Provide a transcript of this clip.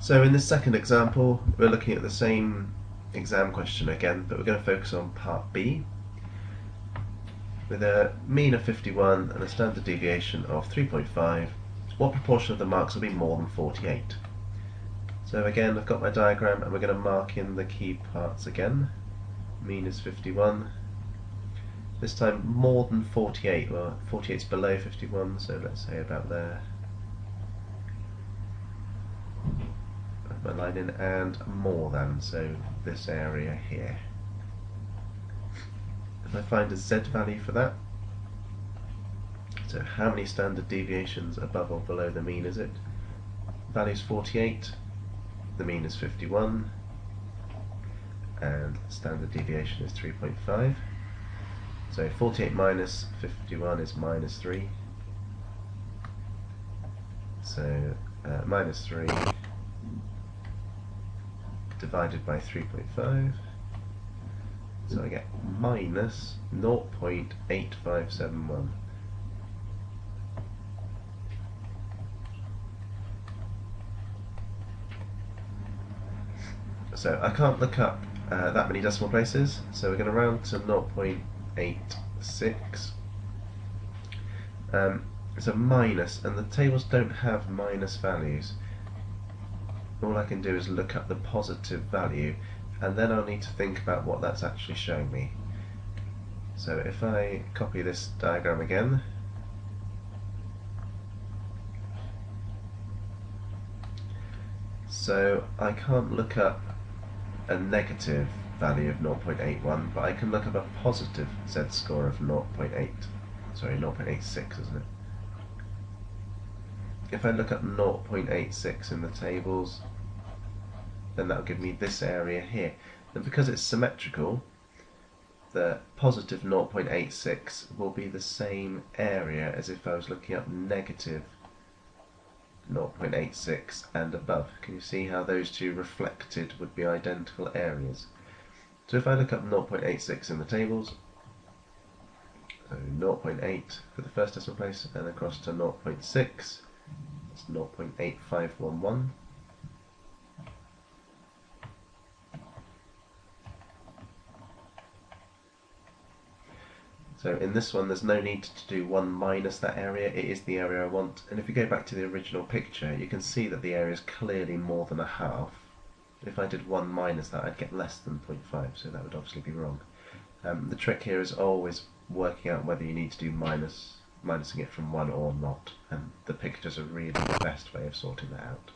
So in this second example, we're looking at the same exam question again, but we're going to focus on part B. With a mean of 51 and a standard deviation of 3.5, what proportion of the marks will be more than 48? So again, I've got my diagram and we're going to mark in the key parts again. Mean is 51. This time more than 48, well 48 is below 51, so let's say about there. And more than, so this area here. If I find a z value for that, so how many standard deviations above or below the mean is it? Value is 48, the mean is 51, and standard deviation is 3.5. So 48 minus 51 is minus 3. So uh, minus 3 divided by 3.5. So I get minus 0.8571. So I can't look up uh, that many decimal places, so we're going to round to 0.86. Um, it's a minus, and the tables don't have minus values all I can do is look up the positive value and then I'll need to think about what that's actually showing me. So if I copy this diagram again so I can't look up a negative value of 0.81 but I can look up a positive z-score of 0.8 sorry 0.86 isn't it if I look at 0.86 in the tables, then that will give me this area here. And because it's symmetrical, the positive 0.86 will be the same area as if I was looking at negative 0.86 and above. Can you see how those two reflected would be identical areas? So if I look up 0.86 in the tables, so 0.8 for the first decimal place and across to 0.6, 0.8511. So in this one there's no need to do 1 minus that area, it is the area I want. And if you go back to the original picture you can see that the area is clearly more than a half. If I did 1 minus that I'd get less than 0.5 so that would obviously be wrong. Um, the trick here is always working out whether you need to do minus minusing it from 1 or not, and the pictures are really the best way of sorting that out.